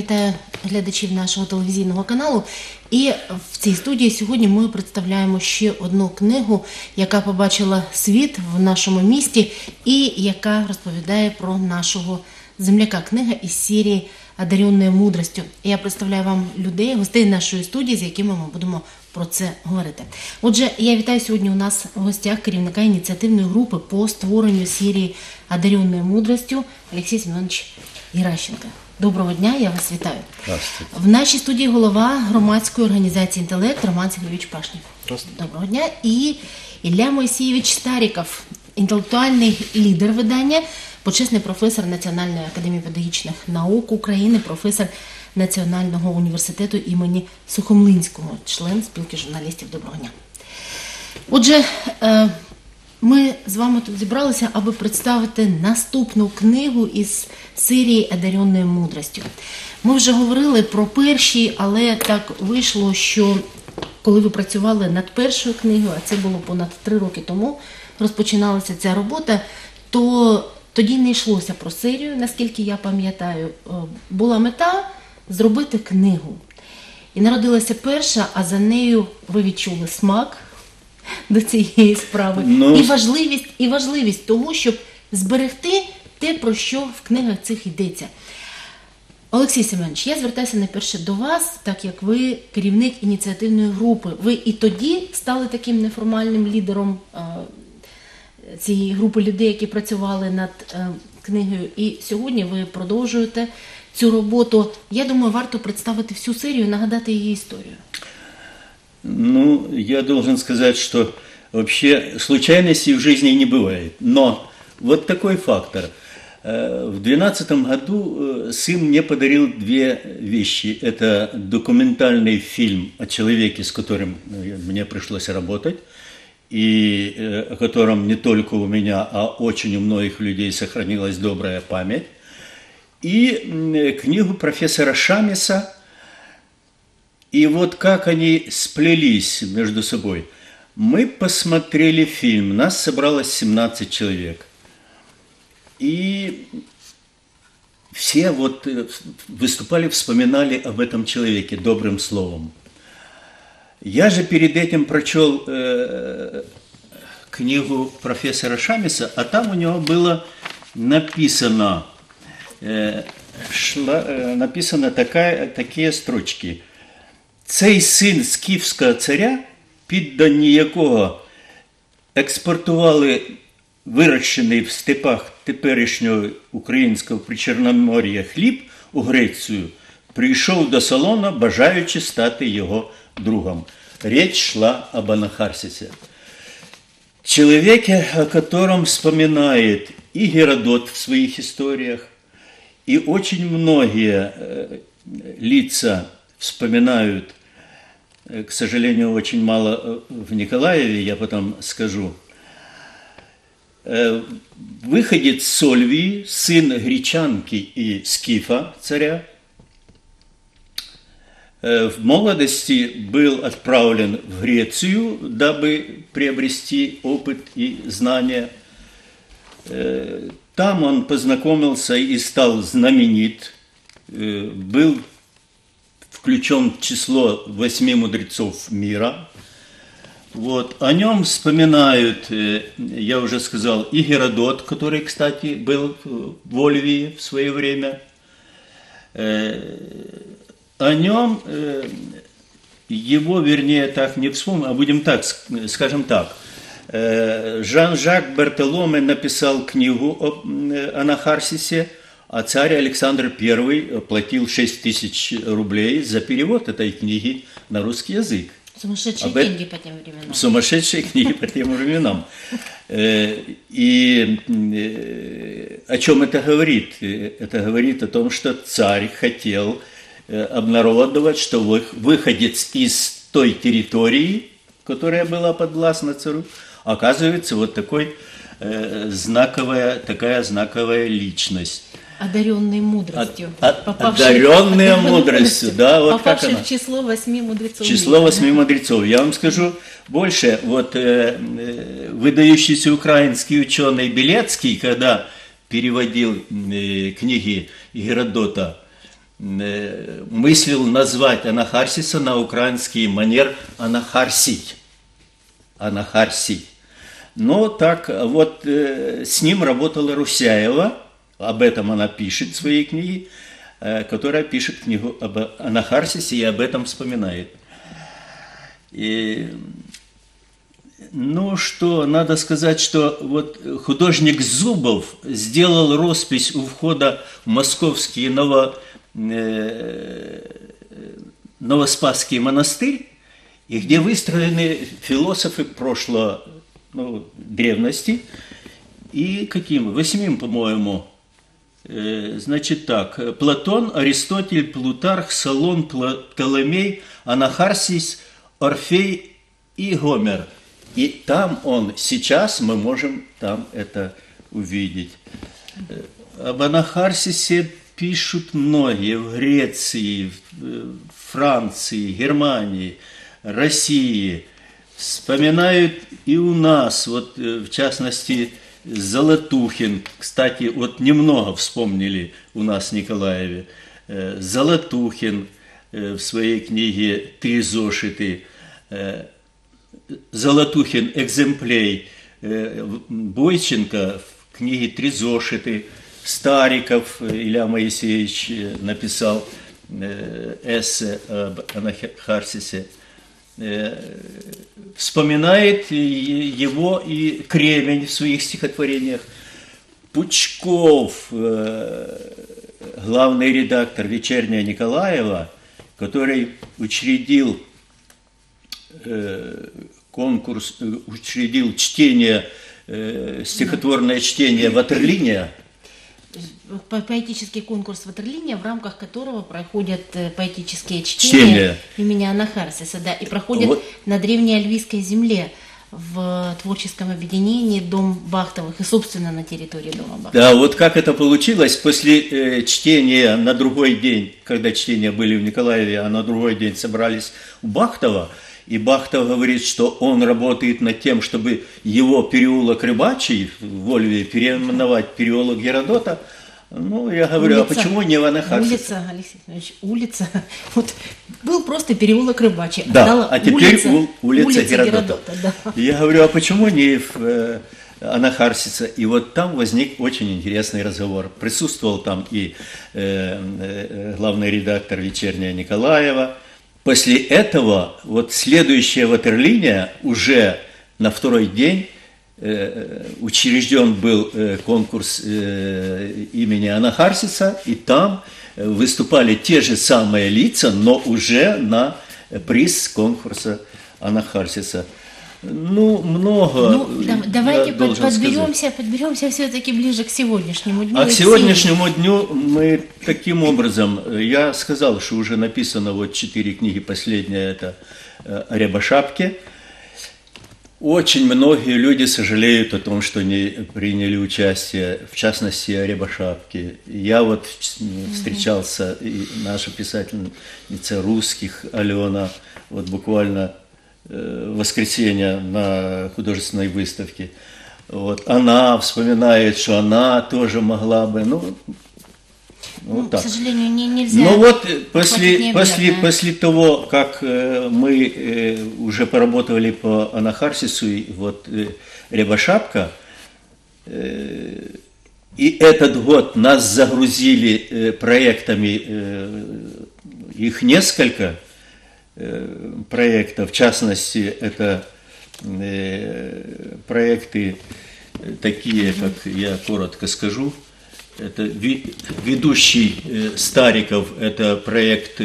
вітаю глядачів нашого телевізійного каналу. І в цій студії сьогодні ми представляємо ще одну книгу, яка побачила світ в нашому місті, і яка розповідає про нашого земляка. Книга із серії «Одаренною мудростю. Я представляю вам людей, гостей нашої студії, з якими ми будемо про це говорити. Отже, я вітаю сьогодні у нас в гостях керівника ініціативної групи по створенню серії «Одаренною мудростю Олексій Семенович Геращенко. Доброго дня, я вас вітаю. Здравствуйте. В нашій студії голова громадської організації «Інтелект» Роман Сергійович Пашнів. Доброго дня. І Ілля Моїсійович Старіков, інтелектуальний лідер видання, почесний професор Національної академії педагогічних наук України, професор Національного університету імені Сухомлинського, член спілки журналістів. Доброго дня. Отже, е, ми з вами тут зібралися, аби представити наступну книгу із серії «Одаренною мудростю. Ми вже говорили про перші, але так вийшло, що коли ви працювали над першою книгою, а це було понад три роки тому, розпочиналася ця робота, то тоді не йшлося про серію, наскільки я пам'ятаю. Е, Була мета зробити книгу. І народилася перша, а за нею ви відчули смак до цієї справи. Ну, і важливість, і важливість того, щоб зберегти те, про що в книгах цих йдеться. Олексій Семенович, я звертаюся найперше до вас, так як ви керівник ініціативної групи. Ви і тоді стали таким неформальним лідером е, цієї групи людей, які працювали над е, книгою. І сьогодні ви продовжуєте цю роботу. Я думаю, варто представити всю серію і нагадати її історію. Ну, я должен сказать, что вообще случайностей в жизни не бывает. Но вот такой фактор. Э, В 2012 году э, сын мне подарил две вещи. Это документальный фильм о человеке, с которым э, мне пришлось работать, и о котором не только у меня, а очень у многих людей сохранилась добрая память. И книгу профессора Шамиса И вот как они сплелись между собой. Мы посмотрели фильм, нас собралось 17 человек. И все вот э, выступали, вспоминали об этом человеке добрым словом. Я же перед этим прочел э, книгу профессора Шамиса, а там у него было написано, э, шла- э, написано такая, такие строчки. Цей син скіфського царя, піддані якого експортували вирощений в степах теперішнього українського причорномор'я хліб у Грецію, прийшов до салона, бажаючи стати його другом. Речь шла об Анахарсисе. Человеке, о котором вспоминает и Геродот в своих историях, и очень многие э, лица вспоминают, к сожалению, очень мало э, в Николаеве, я потом скажу, Э, выходец Сольвии, сын гречанки и скифа царя, э, в молодости был отправлен в Грецию, дабы приобрести опыт и знания. Э, Там он познакомился и стал знаменит, э, был включен в число восьми мудрецов мира. Вот. О нем вспоминают, э, я уже сказал, и Геродот, который, кстати, был в Ольвии в свое время. Э, О нем, э, его, вернее, так не вспомним, а будем так, ск- скажем так. Жан-Жак Бертоломе написал книгу э, Анахарсисе, а царь Александр I платил 6 тысяч рублей за перевод этой книги на русский язык. Сумасшедшие Об деньги по тем временам. Сумасшедшие книги по тем временам. Э, И э, о чем это говорит? Э, Это говорит о том, что царь хотел э, обнародовать, что вы- выходец из той территории, которая была подвластна царю, оказывается вот такой э, знаковая, такая знаковая личность. Одаренный мудростью. От- Попавший- одаренная мудростью, да, вот как она. в число восьми мудрецов. Число восьми мудрецов. Я вам скажу больше. Вот э, э, выдающийся украинский ученый Белецкий, когда переводил э, книги Геродота, э, мыслил назвать Анахарсиса на украинский манер Анахарсить. Анахарсить. Но так вот э, с ним работала Русяева, об этом она пишет в своей книге, э, которая пишет книгу об Анахарсисе и об этом вспоминает. И, ну что, надо сказать, что вот художник Зубов сделал роспись у входа в московский Ново, э, Новоспасский монастырь, и где выстроены философы прошлого, ну, древности, и каким? Восьмим, по-моему, Значит так, Платон, Аристотель, Плутарх, Салон, Птоломей, Анахарсис, Орфей и Гомер. И там он, сейчас мы можем там это увидеть. Э, об Анахарсисе пишут многие в Греции, в Франции, Германии, России. Вспоминают и у нас, вот э, в частности, Золотухин, кстати, вот немного вспомнили у нас в Николаеве. Э, Золотухин в своей книге «Три зошиты», Золотухин экземплей Бойченко в книге «Три зошиты», Стариков Илья Моисеевич написал эссе об Анахарсисе, вспоминает его и Кремень в своих стихотворениях. Пучков, главный редактор «Вечерняя Николаева», который учредил конкурс, учредил чтение, стихотворное чтение Ватерлиния, поэтический конкурс Ватерлиния, в рамках которого проходят поэтические чтения, чтения. имени Анахарсиса, да, и проходят вот. на древней альвийской земле в творческом объединении Дом Бахтовых и, собственно, на территории Дома Бахтовых. Да, вот как это получилось, после э, чтения на другой день, когда чтения были в Николаеве, а на другой день собрались у Бахтова, и Бахтов говорит, что он работает над тем, чтобы его переулок Рыбачий в Вольве переименовать переулок Геродота. Ну, я говорю, а улица, а почему не Ванахарсис? Улица, Алексей Иванович, улица. Вот был просто переулок Рыбачий. Да, а теперь улица, улица, улица Геродота. Геродота да. Я говорю, а почему не в э, Анахарсиса? И вот там возник очень интересный разговор. Присутствовал там и э, э, главный редактор «Вечерняя» Николаева, После этого вот следующая ватерлиния уже на второй день э, учрежден был э, конкурс э, имени Анахарсиса, и там выступали те же самые лица, но уже на приз конкурса Анахарсиса. Ну, много. Ну, да, давайте под, подберемся, подберемся все-таки ближе к сегодняшнему дню. А к сегодняшнему дню мы таким образом, я сказал, что уже написано вот четыре книги, последняя это э, о Рябошапке. Очень многие люди сожалеют о том, что не приняли участие, в частности, о Рябошапке. Я вот встречался, и наша писательница русских, Алена, вот буквально Э, воскресенья на художественной выставке. Вот. Она вспоминает, что она тоже могла бы, ну, ну, так. К сожалению, не, нельзя. Ну вот после, после, после того, как э, мы э, уже поработали по Анахарсису, и вот э, Рябошапка, э, и этот год нас загрузили э, проектами, э, их несколько, Э, проектов. В частности, это э, проекты такие, как я коротко скажу. Это ведущий э, Стариков, это проект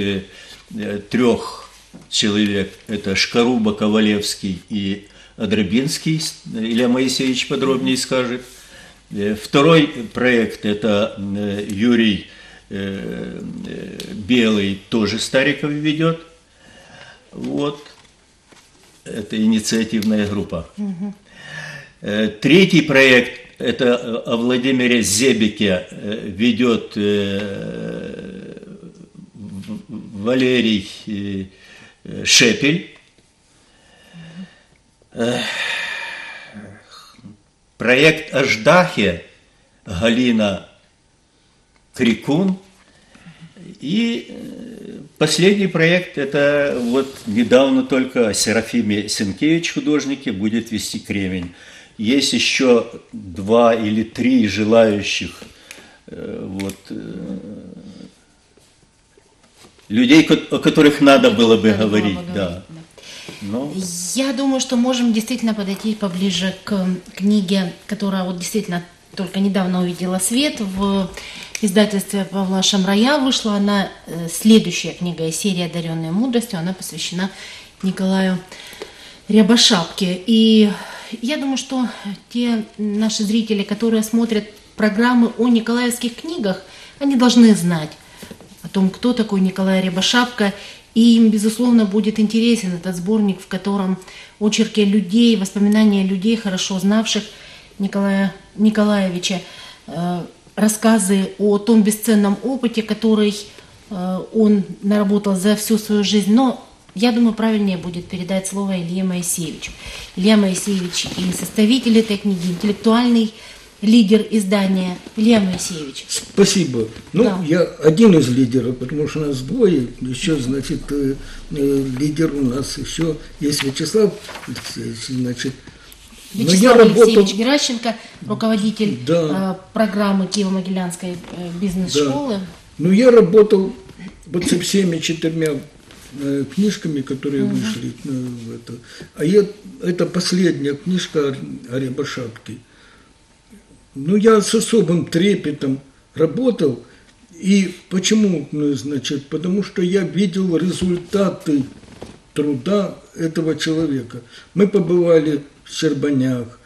трех человек, это Шкаруба, Ковалевский и Адрабинский, Илья Моисеевич подробнее скажет. Второй проект – это Юрий Белый, тоже Стариков ведет – вот. Это инициативная группа. Угу. Третий проект – это о Владимире Зебике э, ведет э, Валерий Шепель. Проект Аждахе Галина Крикун. И э, последний проект, это вот недавно только Серафиме Сенкевич, художники, будет вести «Кремень». Есть еще два или три желающих э, вот, э, людей, о которых надо было бы Надо было говорить. бы Да. говорить, да. Но Я думаю, что можем действительно подойти поближе к книге, которая вот действительно только недавно увидела свет в издательстве Павла Шамрая. Вышла она, э, следующая книга из серии «Одаренная мудростью», она посвящена Николаю Рябошапке. И я думаю, что те наши зрители, которые смотрят программы о николаевских книгах, они должны знать о том, кто такой Николай Рябошапка. И им, безусловно, будет интересен этот сборник, в котором очерки людей, воспоминания людей, хорошо знавших Николая Николаевича, э, рассказы о том бесценном опыте, который э, он наработал за всю свою жизнь. Но я думаю, правильнее будет передать слово Илье Моисеевичу. Илья Моисеевич и составитель этой книги, интеллектуальный лидер издания Илья Моисеевич. Спасибо. Ну, Да. я один из лидеров, потому что нас двое. Еще, значит, э, лидер у нас еще есть Вячеслав значит. Вячеслав работал- Алексеевич Геращенко, руководитель Да. э, программы Киево-Могилянской э, бизнес-школы. Ну, я работал вот со всеми четырьмя э, книжками, которые вышли э, в это. А я, это последняя книжка о Рябошапке. Ну, я с особым трепетом работал. И почему, ну, значит, потому что я видел результаты труда этого человека. Мы побывали в Щербанях,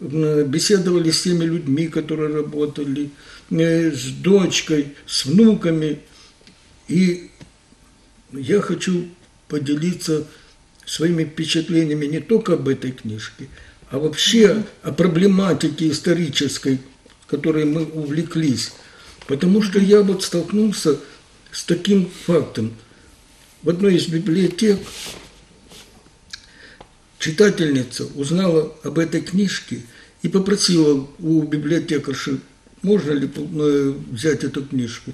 м, беседовали с теми людьми, которые работали, э, с дочкой, с внуками. И я хочу поделиться своими впечатлениями не только об этой книжке, а вообще о проблематике исторической, которой мы увлеклись. Потому что я вот столкнулся с таким фактом. В одной из библиотек читательница узнала об этой книжке и попросила у библиотекарши, можно ли э, взять эту книжку.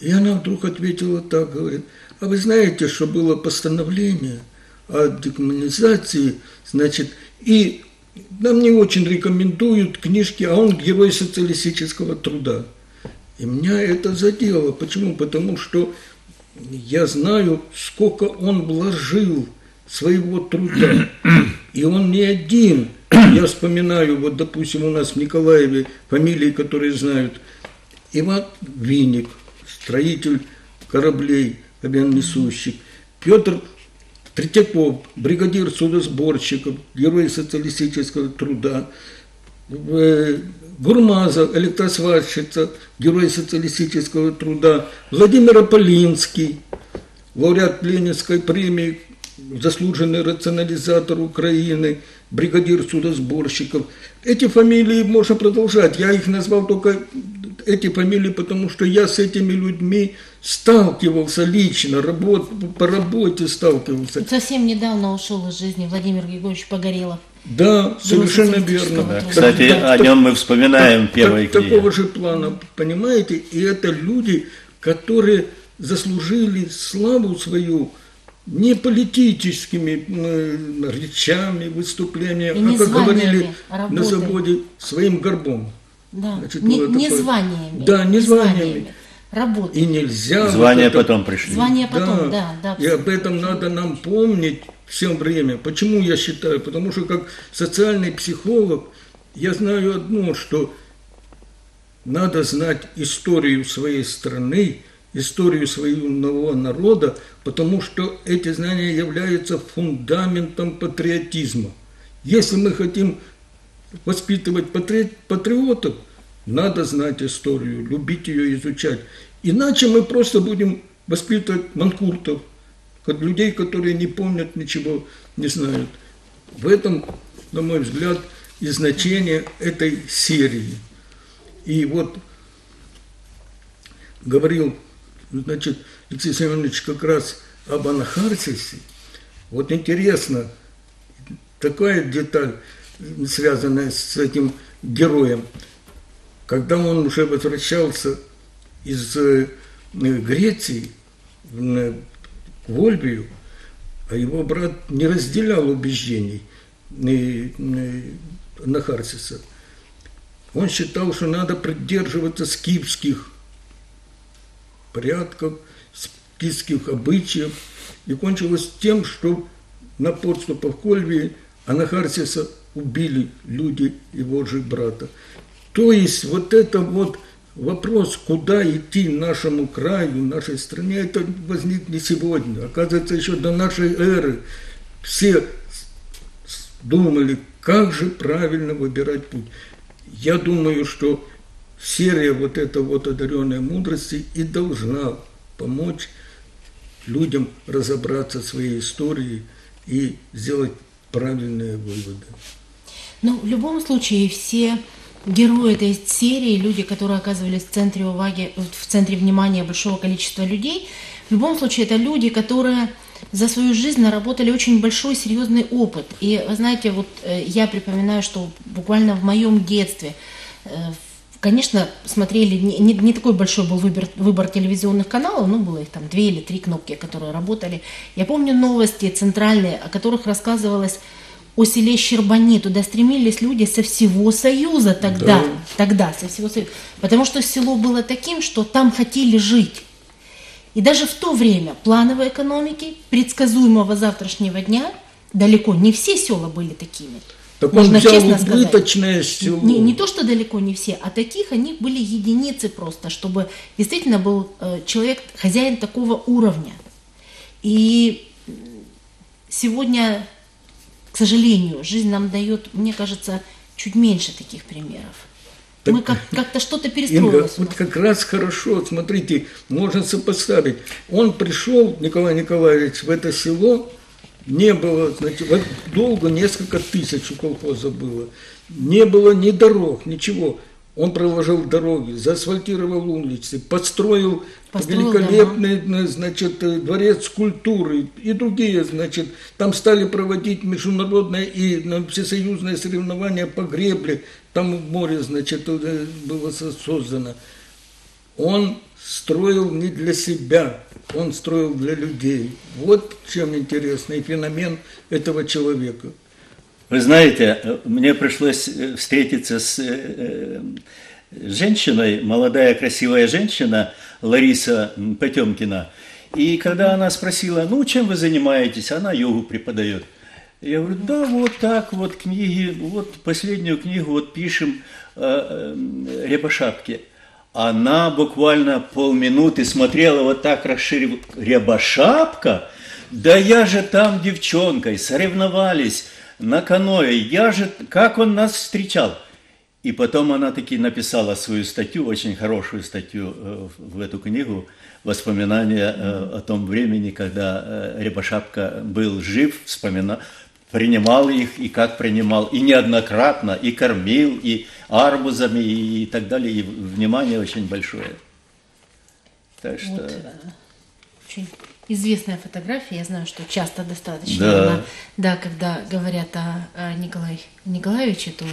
И она вдруг ответила так, говорит, а вы знаете, что было постановление о декоммунизации, значит, и нам не очень рекомендуют книжки, а он герой социалистического труда. И меня это задело. Почему? Потому что я знаю, сколько он вложил своего труда. И он не один. Я вспоминаю, вот, допустим, у нас в Николаеве фамилии, которые знают. Иван Винник, строитель кораблей, авианесущих. Петр Третьяков, бригадир судосборщиков, герой социалистического труда. Э, Гурмаза, электросварщица, герой социалистического труда. Владимир Аполлинский, лауреат Ленинской премии, заслуженный рационализатор Украины, бригадир судосборщиков. Эти фамилии можно продолжать. Я их назвал только эти фамилии, потому что я с этими людьми сталкивался лично, работ, по работе сталкивался. Совсем недавно ушел из жизни Владимир Григорьевич Погорелов. Да, совершенно верно. труда. Кстати, Так- о нем мы вспоминаем так- первой так- книге. Такого же плана, понимаете? И это люди, которые заслужили славу свою не политическими э, речами, выступлениями, а как званиями, говорили а на заводе, своим горбом. Да. Значит, не, не такое. званиями. Да, не званиями. Работой. И нельзя... Звания вот это- потом пришли. Звание потом, да, да. И об этом надо нам помнить все время. Почему я считаю? Потому что как социальный психолог я знаю одно, что надо знать историю своей страны, историю своего народа, потому что эти знания являются фундаментом патриотизма. Если мы хотим воспитывать патри- патриотов, надо знать историю, любить ее, изучать. Иначе мы просто будем воспитывать манкуртов, людей, которые не помнят ничего, не знают. В этом, на мой взгляд, и значение этой серии. И вот говорил, значит, Алексей Семенович как раз об анахарсисе. Вот интересно, такая деталь, связанная с этим героем. когда он уже возвращался из э, Греции в Ольбию, а его брат не разделял убеждений Нахарсиса. Он считал, что надо придерживаться скифских порядков, скифских обычаев. И кончилось тем, что на подступах к Ольвии Анахарсиса убили люди его же брата. То есть вот это вот вопрос, куда идти нашему краю, нашей стране, это возник не сегодня. Оказывается, еще до нашей эры все думали, как же правильно выбирать путь. Я думаю, что серия вот эта вот одаренной мудрости и должна помочь людям разобраться в своей истории и сделать правильные выводы. Ну, в любом случае, все герои этой серии, люди, которые оказывались в центре уваги, в центре внимания большого количества людей, в любом случае это люди, которые за свою жизнь наработали очень большой серьезный опыт. И знаете, вот э, я припоминаю, что буквально в моем детстве, э, конечно, смотрели, не, не, не такой большой был выбор, выбор телевизионных каналов, ну, было их там две или три кнопки, которые работали. Я помню новости центральные, о которых рассказывалось о селе Щербани. Туда стремились люди со всего Союза тогда, да. тогда, со всего Союза. Потому что село было таким, что там хотели жить. И даже в то время плановой экономики, предсказуемого завтрашнего дня, далеко не все села были такими. Так Можно он взял честно сказать. село. Не, не то, что далеко не все, а таких они были единицы просто, чтобы действительно был э, человек, хозяин такого уровня. И сегодня к сожалению, жизнь нам дает, мне кажется, чуть меньше таких примеров. Так, Мы как, как-то что-то перестроилось. Инга, вот как раз хорошо, смотрите, можно сопоставить. Он пришел, Николай Николаевич, в это село, не было, значит, долго несколько тысяч у колхоза было. Не было ни дорог, ничего. Он проложил дороги, заасфальтировал улицы, построил, построил великолепный, дома. значит, дворец культуры и другие, значит, там стали проводить международные и ну, всесоюзные соревнования по гребле, там в море, значит, было создано. Он строил не для себя, он строил для людей. Вот чем интересный феномен этого человека – вы знаете, мне пришлось э, встретиться с э, э, женщиной, молодая красивая женщина Лариса Потемкина. И когда она спросила, ну, чем вы занимаетесь, она йогу преподает. Я говорю, да, вот так, вот книги, вот последнюю книгу вот пишем э, э, Рябошапке. Она буквально полминуты смотрела вот так, расширив. Рябошапка? Да я же там девчонкой, соревновались на каное, я же, как он нас встречал. И потом она таки написала свою статью, очень хорошую статью э, в эту книгу, воспоминания э, о том времени, когда э, Рябошапка был жив, вспоминал, принимал их, и как принимал, и неоднократно, и кормил, и арбузами, и так далее, и внимание очень большое. Так что... Вот, очень известная фотография, я знаю, что часто достаточно, да, она, да когда говорят о, о Николае Николаевиче, то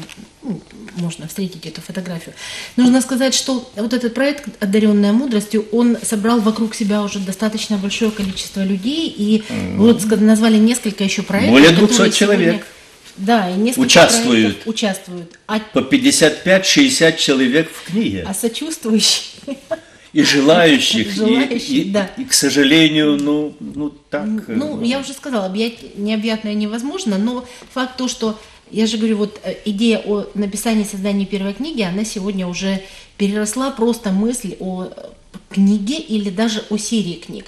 ну, можно встретить эту фотографию. Нужно сказать, что вот этот проект «Одаренная мудростью», он собрал вокруг себя уже достаточно большое количество людей, и mm. вот назвали несколько еще проектов. Более 200 человек. Сегодня, да, и несколько участвуют. участвуют. А, По 55-60 человек в книге. А сочувствующие и желающих, и, и, да. и, к сожалению, ну, ну так. Ну, я уже сказала, объять, необъятное невозможно, но факт то, что я же говорю, вот э, идея о написании создании первой книги, она сегодня уже переросла просто мысль о книге или даже о серии книг.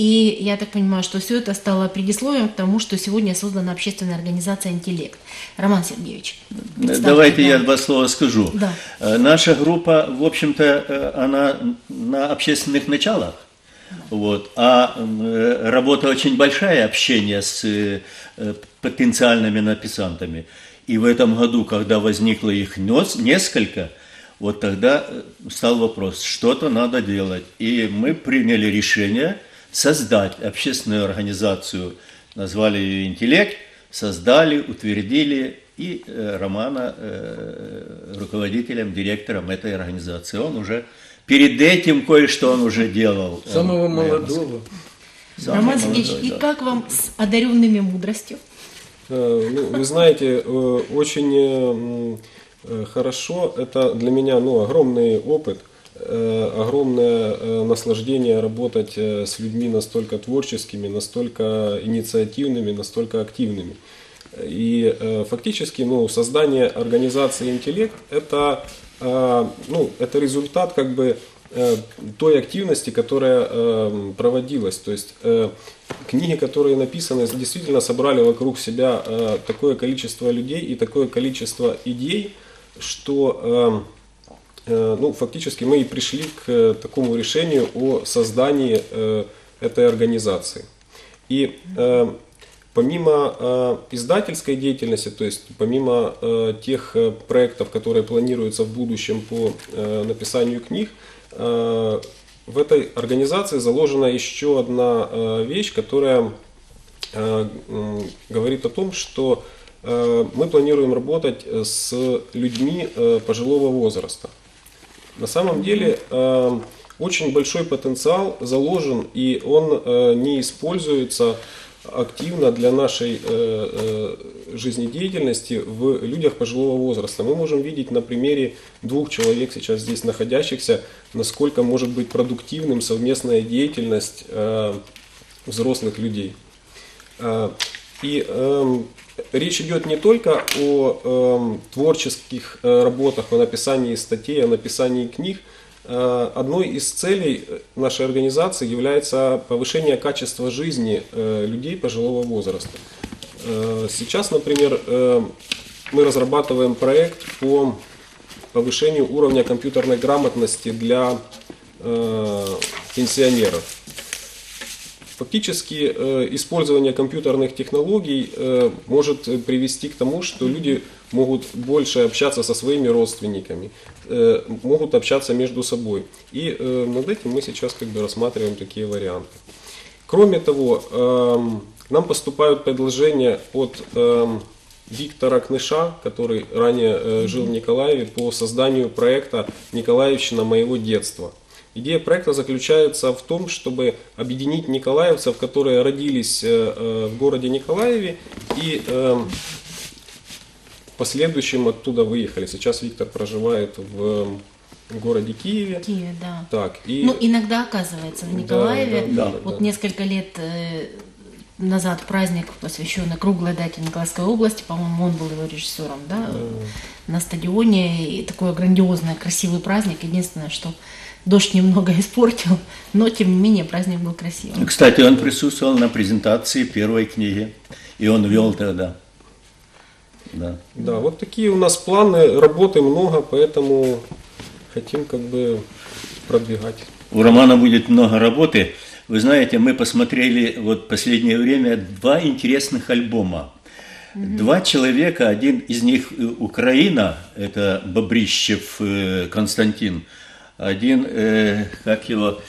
И я так понимаю, что все это стало предисловием к тому, что сегодня создана общественная организация «Интеллект». Роман Сергеевич. Давайте да. я два слова скажу. Да. Э, наша группа, в общем-то, э, она на общественных началах. Вот. А э, работа очень большая, общение с потенциальными написантами. И в этом году, когда возникло их несколько, вот тогда стал вопрос, что-то надо делать. И мы приняли решение – создать общественную организацию, назвали ее «Интеллект», создали, утвердили, и э, Романа э, руководителем, директором этой организации. Он уже перед этим кое-что он уже делал. Самого Он, молодого. самый Роман Сергеевич, и да. как вам с одаренными мудростью? Э, ну, вы знаете, очень хорошо. Это для меня ну, огромный опыт, огромное э, наслаждение работать э, с людьми настолько творческими, настолько инициативными, настолько активными. И э, фактически ну, создание организации «Интеллект» – это, э, ну, это результат как бы э, той активности, которая э, проводилась. То есть э, книги, которые написаны, действительно собрали вокруг себя э, такое количество людей и такое количество идей, что э, э, ну, фактически мы и пришли к э, такому решению о создании э, этой организации. И э, помимо э, издательской деятельности, то есть помимо э, тех э, проектов, которые планируются в будущем по э, написанию книг, э, в этой организации заложена еще одна э, вещь, которая э, говорит о том, что э, мы планируем работать э, с людьми э, пожилого возраста. На самом деле э, очень большой потенциал заложен, и он э, не используется активно для нашей э, э, жизнедеятельности в людях пожилого возраста. Мы можем видеть на примере двух человек сейчас здесь находящихся, насколько может быть продуктивным совместная деятельность взрослых людей. И эм, речь идет не только о эм, творческих э, работах, о написании статей, о написании книг. Э, Одной из целей нашей организации является повышение качества жизни э, людей пожилого возраста. Э, Сейчас, например, э, мы разрабатываем проект по повышению уровня компьютерной грамотности для э, пенсионеров. Фактически э, использование компьютерных технологий э, может э, привести к тому, что люди могут больше общаться со своими родственниками, могут общаться между собой. И над этим мы сейчас как бы рассматриваем такие варианты. Кроме того, эм, нам поступают предложения от эм, Виктора Кныша, который ранее жил в Николаеве, по созданию проекта «Николаевщина моего детства». Идея проекта заключается в том, чтобы объединить николаевцев, которые родились э, э, в городе Николаеве и э, в последующем оттуда выехали. Сейчас Виктор проживает в городе Киеве. Киеве, да. Так, и Ну, иногда оказывается в Да, Николаеве. да, да, вот да. несколько лет э, назад праздник, посвященный круглой дате Николаевской области, по-моему, он был его режиссером, да, на стадионе. И такой грандиозный, красивый праздник. Единственное, что дождь немного испортил, но тем не менее праздник был красивым. Кстати, он присутствовал на презентации первой книги, и он вел тогда. Да. Да, вот такие у нас планы, работы много, поэтому хотим как бы продвигать. У Романа будет много работы. Вы знаете, мы посмотрели вот последнее время два интересных альбома. Два человека, один из них э, Украина, это Бобрищев э, Константин, один, э, как его,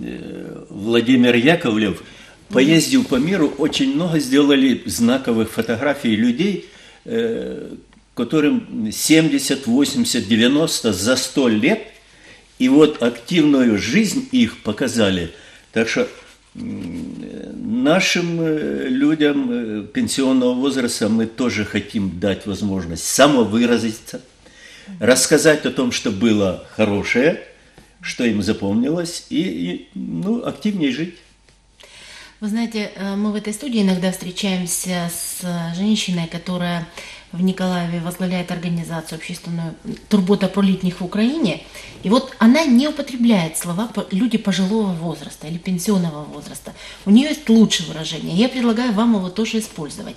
э, Владимир Яковлев, поездил по миру, очень много сделали знаковых фотографий людей, э, которым 70, 80, 90, за 100 лет, и вот активную жизнь их показали. Так что нашим э, людям э, пенсионного возраста мы тоже хотим дать возможность самовыразиться, рассказать о том, что было хорошее, что им запомнилось, и, и, ну, активнее жить. Вы знаете, э, мы в этой студии иногда встречаемся с женщиной, которая в Николаеве возглавляет организацию общественную «Турбота про летних в Украине». И вот она не употребляет слова «люди пожилого возраста» или «пенсионного возраста». У нее есть лучшее выражение. Я предлагаю вам его тоже использовать.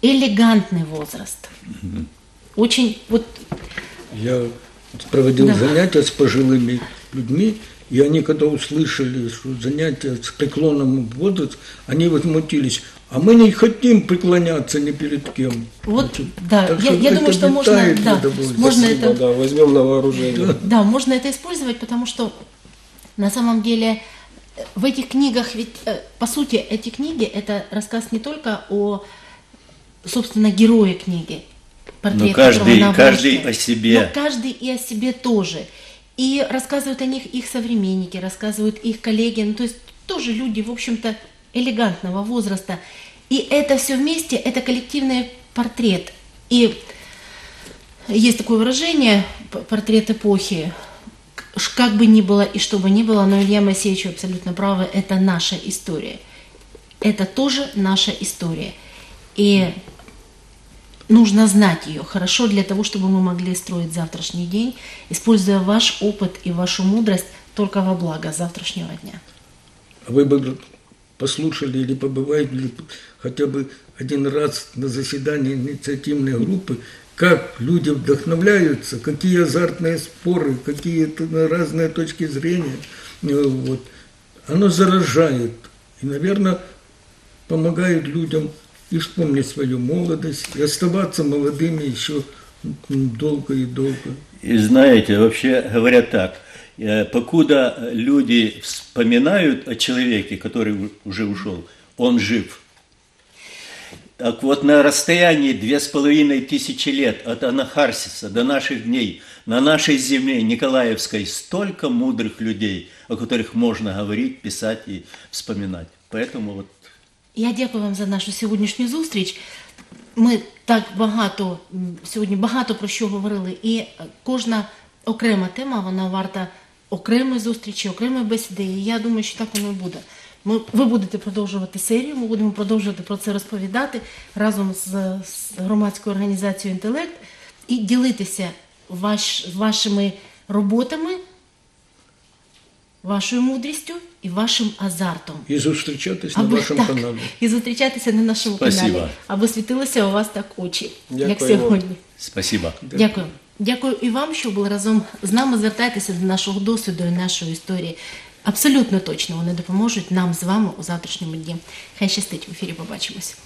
Элегантный возраст. Очень, вот Я проводил Да. занятия с пожилыми людьми, и они, когда услышали, что занятия с преклонным возрастом, они возмутились. А мы не хотим преклоняться ни перед кем. Вот, Значит, да, так я- я думаю, что можно, да, можно Спасибо, это- да, возьмем на вооружение. Да, можно это использовать, потому что на самом деле э, в этих книгах, ведь э, по сути эти книги это рассказ не только о, собственно, герое книги, портрет, Ну, каждый- которого на каждый обложке. о себе. Но каждый и о себе тоже. И рассказывают о них их современники, рассказывают их коллеги, ну, то есть тоже люди, в общем-то, элегантного возраста. И это все вместе, это коллективный портрет. И есть такое выражение, портрет эпохи, как бы ни было и что бы ни было, но Илья Моисеевич абсолютно правы, это наша история. Это тоже наша история. И нужно знать ее хорошо для того, чтобы мы могли строить завтрашний день, используя ваш опыт и вашу мудрость только во благо завтрашнего дня. Вы бы послушали или побывали ли хотя бы один раз на заседании инициативной группы, как люди вдохновляются, какие азартные споры, какие-то разные точки зрения. Э, Вот. Оно заражает и, наверное, помогает людям и вспомнить свою молодость, и оставаться молодыми еще долго и долго. И знаете, вообще говорят так, э, покуда люди вспоминают о человеке, который уже ушел, он жив. Так вот, на расстоянии две с половиной тысячи лет от Анахарсиса до наших дней на нашей земле Николаевской столько мудрых людей, о которых можно говорить, писать и вспоминать. Поэтому вот Я дякую вам за нашу сьогоднішню зустріч. Ми так багато сьогодні багато про що говорили, і е, кожна окрема тема вона варта окремої зустрічі, окремої бесіди. І я думаю, що так воно і буде. Ми, ви будете продовжувати серію, ми будемо продовжувати про це розповідати разом з, з громадською організацією інтелект і ділитися ваш, вашими роботами, вашою мудрістю і вашим азартом. І зустрічатись на вашому так, каналі. і зустрічатися на нашому Спасибо. каналі, аби світилися у вас так очі, як Дякую вам. сьогодні. спасибо. Дякую. Дякую і вам, що були разом з нами. Звертайтеся до нашого досвіду і нашої історії. Абсолютно точно вони допоможуть нам з вами у завтрашньому дні. Хай щастить в ефірі. Побачимось.